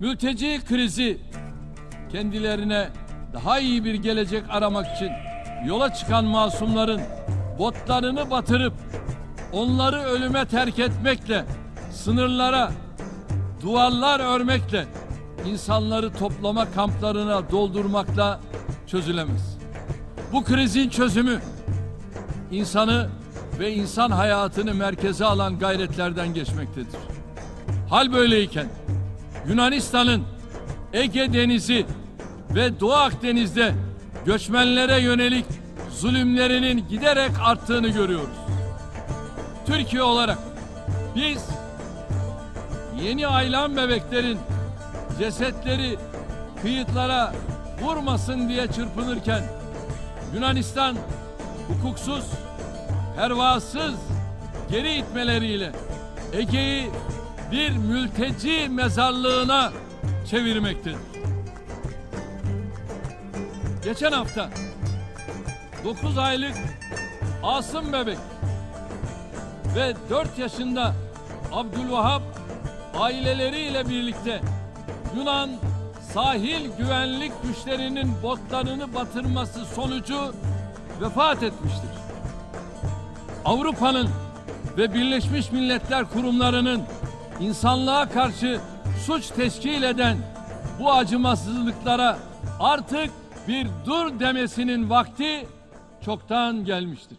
Mülteci krizi kendilerine daha iyi bir gelecek aramak için yola çıkan masumların botlarını batırıp onları ölüme terk etmekle sınırlara duvarlar örmekle insanları toplama kamplarına doldurmakla çözülemez. Bu krizin çözümü insanı ve insan hayatını merkeze alan gayretlerden geçmektedir. Hal böyleyken Yunanistan'ın Ege Denizi ve Doğu Akdeniz'de göçmenlere yönelik zulümlerinin giderek arttığını görüyoruz. Türkiye olarak biz yeni aylan bebeklerin cesetleri kıyıtlara vurmasın diye çırpınırken Yunanistan hukuksuz, pervasız geri itmeleriyle Ege'yi bir mülteci mezarlığına çevirmektedir. Geçen hafta 9 aylık Asım bebek ve 4 yaşında Abdülvahap aileleriyle birlikte Yunan sahil güvenlik güçlerinin botlarını batırması sonucu vefat etmiştir. Avrupa'nın ve Birleşmiş Milletler kurumlarının insanlığa karşı suç teşkil eden bu acımasızlıklara artık bir dur demesinin vakti çoktan gelmiştir.